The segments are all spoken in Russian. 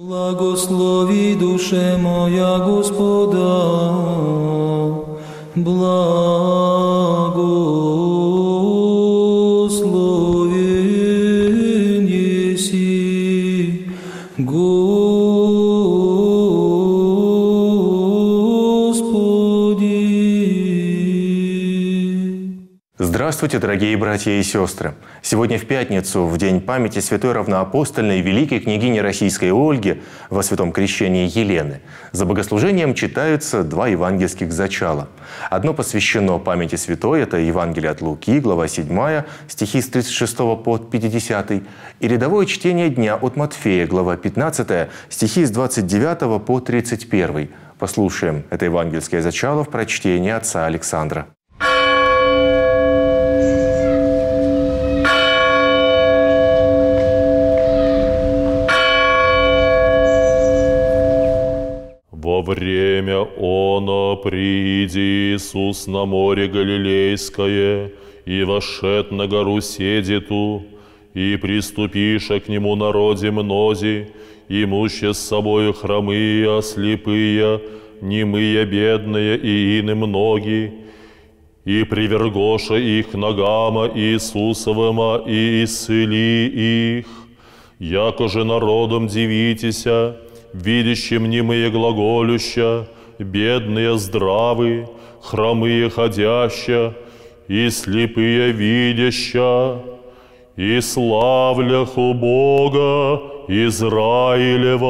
Благослови душе моя Господа, благословен Здравствуйте, дорогие братья и сестры! Сегодня в пятницу, в день памяти святой равноапостольной великой княгини российской Ольги во святом крещении Елены, за богослужением читаются два евангельских зачала. Одно посвящено памяти святой, это Евангелие от Луки, глава 7, стихи с 36 по 50, и рядовое чтение дня от Матфея, глава 15, стихи с 29 по 31. Послушаем это евангельское зачало в прочтении отца Александра. Во время оно приди Иисус на море Галилейское, и вошед на гору Седиту, и приступиша к нему народе мнози, имуще с собою хромые, ослепые, немые, бедные и ины многие, и привергоша их ногама Иисусовыма, и исцели их. Яко же народом дивитеся, видящим немые глаголюща, бедные здравы, хромые ходяща, и слепые видяща, и славляху Бога Израилева.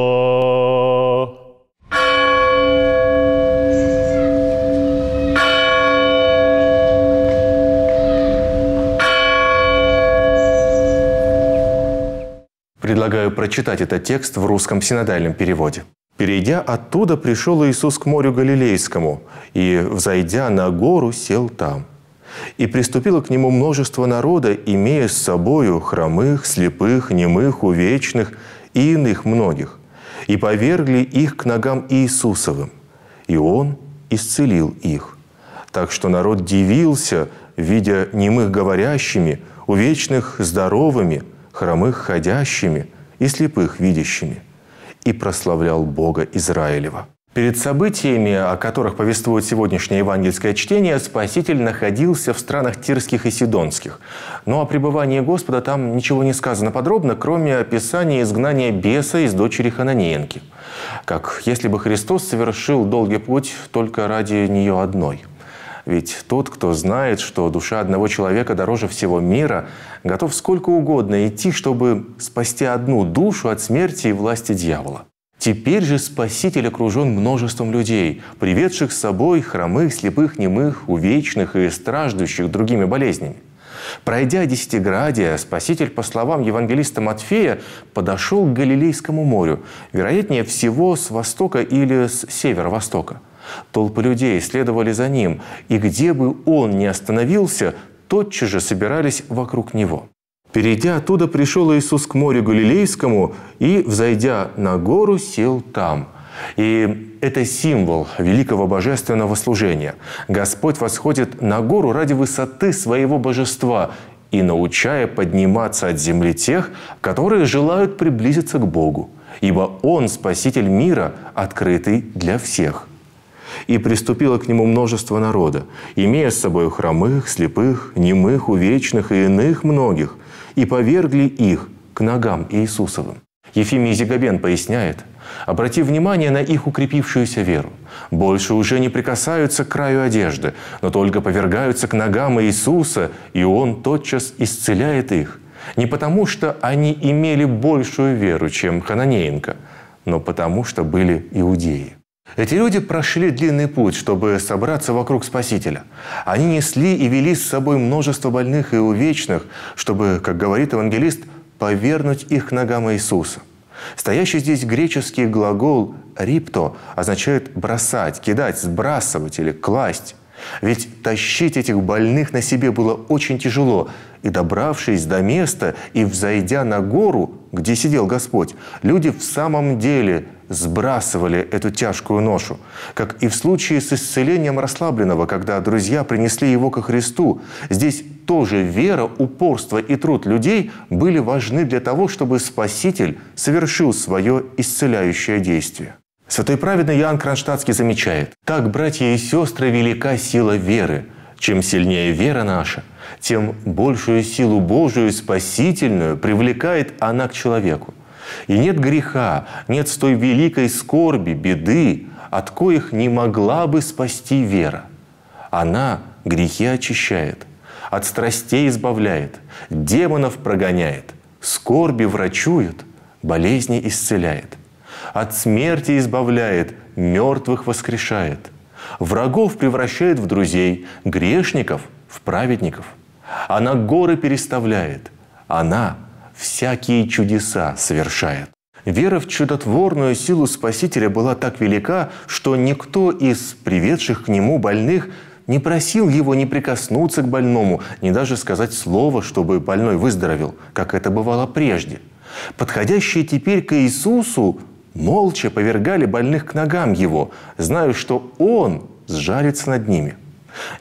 Предлагаю прочитать этот текст в русском синодальном переводе. «Перейдя оттуда, пришел Иисус к морю Галилейскому, и, взойдя на гору, сел там. И приступило к нему множество народа, имея с собою хромых, слепых, немых, увечных и иных многих, и повергли их к ногам Иисусовым, и Он исцелил их. Так что народ дивился, видя немых говорящими, увечных здоровыми, хромых ходящими и слепых видящими, и прославлял Бога Израилева. Перед событиями, о которых повествует сегодняшнее евангельское чтение, Спаситель находился в странах Тирских и Сидонских. Но о пребывании Господа там ничего не сказано подробно, кроме описания изгнания беса из дочери Хананеенки. Как если бы Христос совершил долгий путь только ради нее одной – ведь тот, кто знает, что душа одного человека дороже всего мира, готов сколько угодно идти, чтобы спасти одну душу от смерти и власти дьявола. Теперь же Спаситель окружен множеством людей, приведших с собой хромых, слепых, немых, увечных и страждущих другими болезнями. Пройдя Десятиградие, Спаситель, по словам евангелиста Матфея, подошел к Галилейскому морю, вероятнее всего с востока или с северо-востока – Толпы людей следовали за ним, и где бы он ни остановился, тотчас же собирались вокруг него. Перейдя оттуда, пришел Иисус к морю Галилейскому и, взойдя на гору, сел там. И это символ великого божественного служения. Господь восходит на гору ради высоты своего божества и научая подниматься от земли тех, которые желают приблизиться к Богу, ибо Он – Спаситель мира, открытый для всех и приступило к нему множество народа, имея с собой хромых, слепых, немых, увечных и иных многих, и повергли их к ногам Иисусовым. Ефимий Зигабен поясняет, обрати внимание на их укрепившуюся веру. Больше уже не прикасаются к краю одежды, но только повергаются к ногам Иисуса, и Он тотчас исцеляет их. Не потому, что они имели большую веру, чем Хананеенко, но потому, что были иудеи. Эти люди прошли длинный путь, чтобы собраться вокруг Спасителя. Они несли и вели с собой множество больных и увечных, чтобы, как говорит евангелист, повернуть их к ногам Иисуса. Стоящий здесь греческий глагол «рипто» означает «бросать», «кидать», «сбрасывать» или «класть». Ведь тащить этих больных на себе было очень тяжело. И добравшись до места и взойдя на гору, где сидел Господь, люди в самом деле сбрасывали эту тяжкую ношу. Как и в случае с исцелением расслабленного, когда друзья принесли его ко Христу. Здесь тоже вера, упорство и труд людей были важны для того, чтобы Спаситель совершил свое исцеляющее действие. Святой праведный Иоанн Кронштадтский замечает, «Так, братья и сестры, велика сила веры. Чем сильнее вера наша, тем большую силу Божию спасительную привлекает она к человеку. И нет греха, нет той великой скорби, беды, от коих не могла бы спасти вера. Она грехи очищает, от страстей избавляет, демонов прогоняет, скорби врачует, болезни исцеляет от смерти избавляет, мертвых воскрешает, врагов превращает в друзей, грешников в праведников. Она горы переставляет, она всякие чудеса совершает. Вера в чудотворную силу Спасителя была так велика, что никто из приведших к нему больных не просил его не прикоснуться к больному, не даже сказать слово, чтобы больной выздоровел, как это бывало прежде. Подходящие теперь к Иисусу молча повергали больных к ногам Его, зная, что Он сжалится над ними.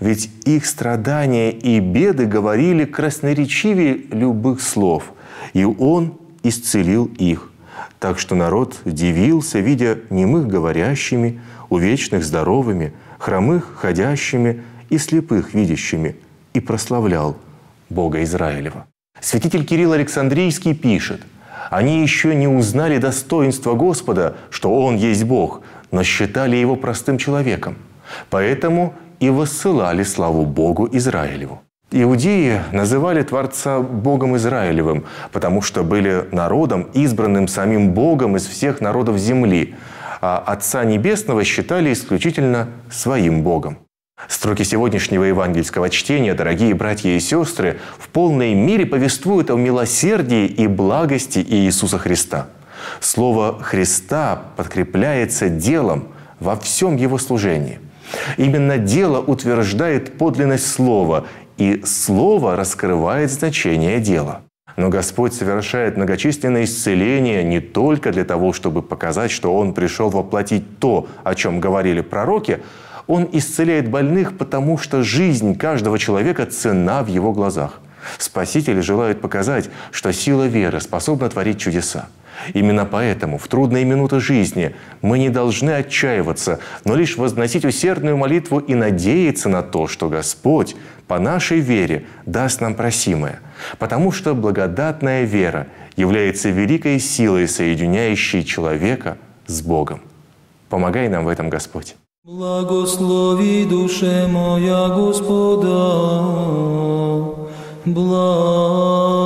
Ведь их страдания и беды говорили красноречивее любых слов, и Он исцелил их. Так что народ дивился, видя немых говорящими, увечных здоровыми, хромых ходящими и слепых видящими, и прославлял Бога Израилева. Святитель Кирилл Александрийский пишет – они еще не узнали достоинства Господа, что Он есть Бог, но считали Его простым человеком. Поэтому и воссылали славу Богу Израилеву. Иудеи называли Творца Богом Израилевым, потому что были народом, избранным самим Богом из всех народов земли, а Отца Небесного считали исключительно своим Богом. Строки сегодняшнего евангельского чтения, дорогие братья и сестры, в полной мере повествуют о милосердии и благости Иисуса Христа. Слово «Христа» подкрепляется делом во всем его служении. Именно дело утверждает подлинность слова, и слово раскрывает значение дела. Но Господь совершает многочисленные исцеления не только для того, чтобы показать, что Он пришел воплотить то, о чем говорили пророки, он исцеляет больных, потому что жизнь каждого человека цена в его глазах. Спаситель желает показать, что сила веры способна творить чудеса. Именно поэтому в трудные минуты жизни мы не должны отчаиваться, но лишь возносить усердную молитву и надеяться на то, что Господь по нашей вере даст нам просимое. Потому что благодатная вера является великой силой, соединяющей человека с Богом. Помогай нам в этом, Господь. Благослови душе моя Господа, благословен